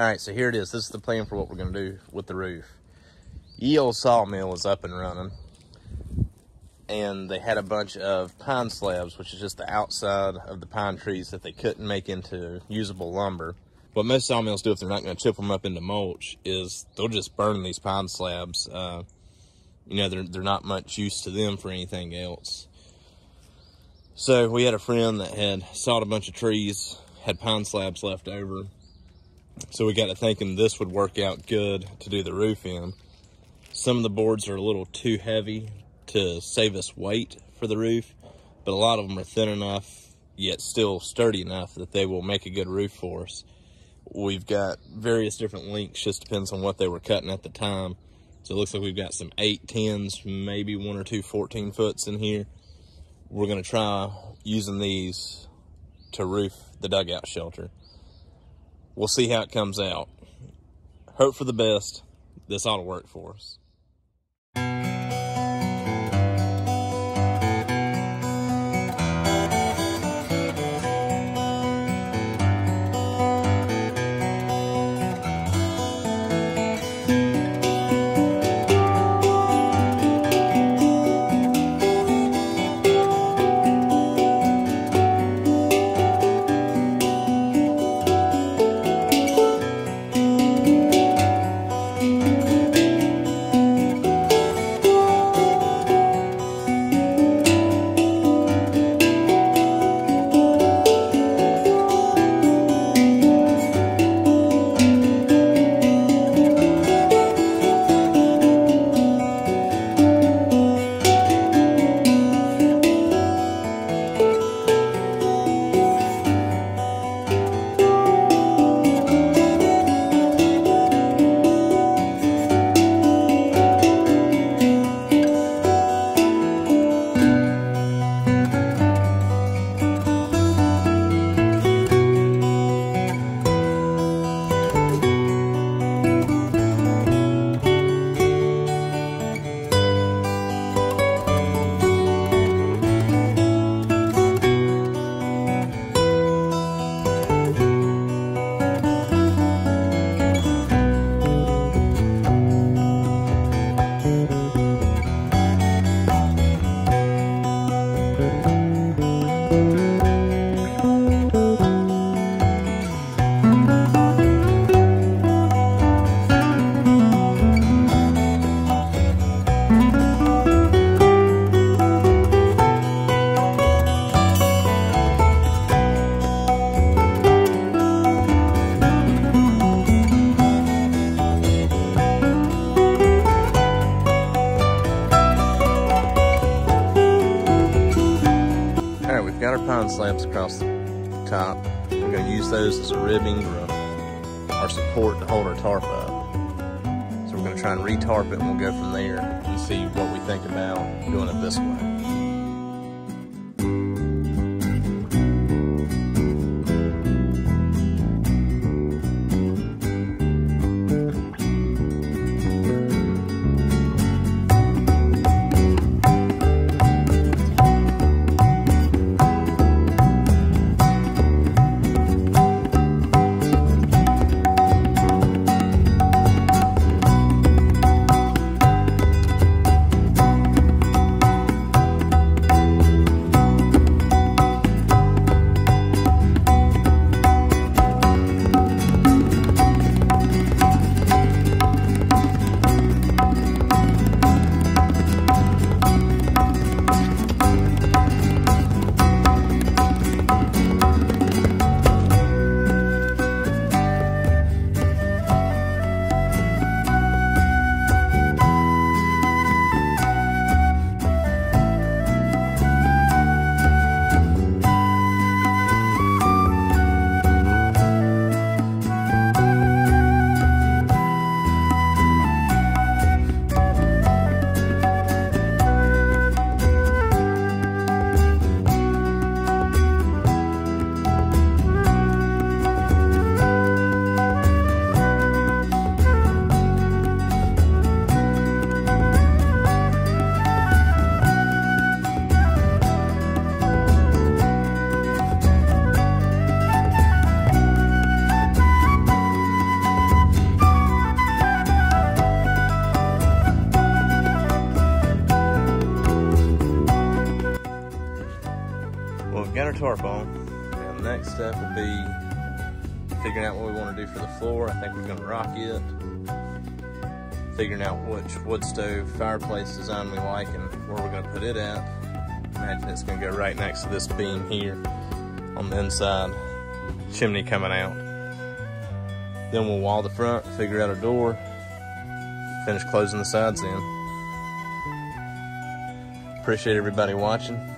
All right, so here it is. This is the plan for what we're going to do with the roof. Ye old sawmill is up and running. And they had a bunch of pine slabs, which is just the outside of the pine trees that they couldn't make into usable lumber. What most sawmills do if they're not going to chip them up into mulch is they'll just burn these pine slabs. Uh, you know, they're, they're not much use to them for anything else. So we had a friend that had sawed a bunch of trees, had pine slabs left over. So we got to thinking this would work out good to do the roof in. Some of the boards are a little too heavy to save us weight for the roof, but a lot of them are thin enough, yet still sturdy enough that they will make a good roof for us. We've got various different lengths, just depends on what they were cutting at the time. So it looks like we've got some 8 10s, maybe one or two 14 foots in here. We're to try using these to roof the dugout shelter. We'll see how it comes out. Hope for the best. This ought to work for us. Our pine slabs across the top. We're going to use those as a ribbing or a, our support to hold our tarp up. So we're going to try and retarp it and we'll go from there and see what we think about doing it this way. Step will be figuring out what we want to do for the floor. I think we're gonna rock it. Figuring out which wood stove fireplace design we like and where we're gonna put it at. Imagine it's gonna go right next to this beam here on the inside, chimney coming out. Then we'll wall the front, figure out a door, finish closing the sides in. Appreciate everybody watching.